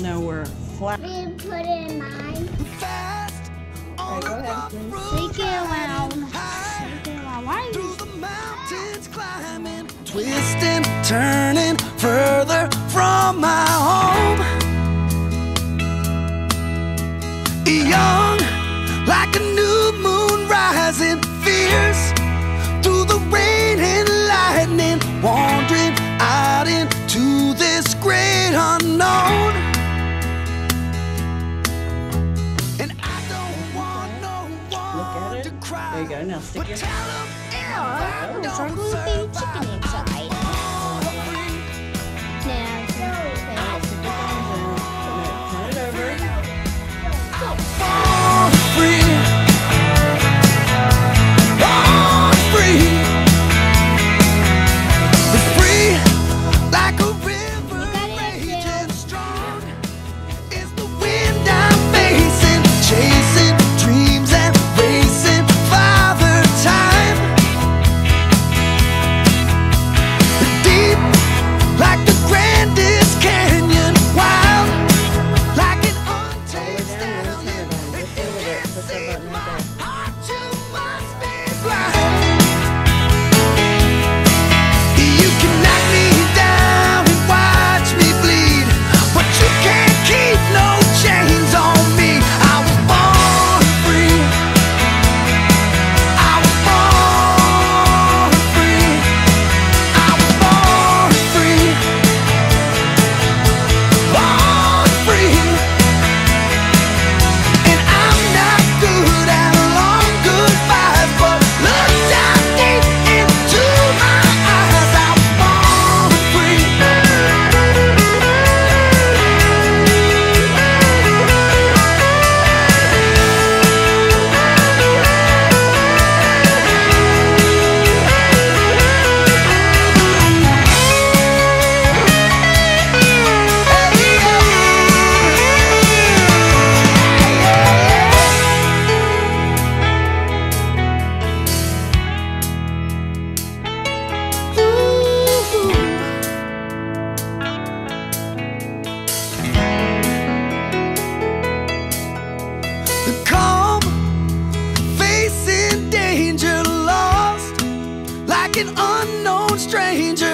No, we're flat. We put it in mine. Fast. Right, go ahead. Take it. Take it around. Why are you? Twisting, turning further from my home. you go. Now stick your. Oh, I oh, chicken inside. like an unknown stranger.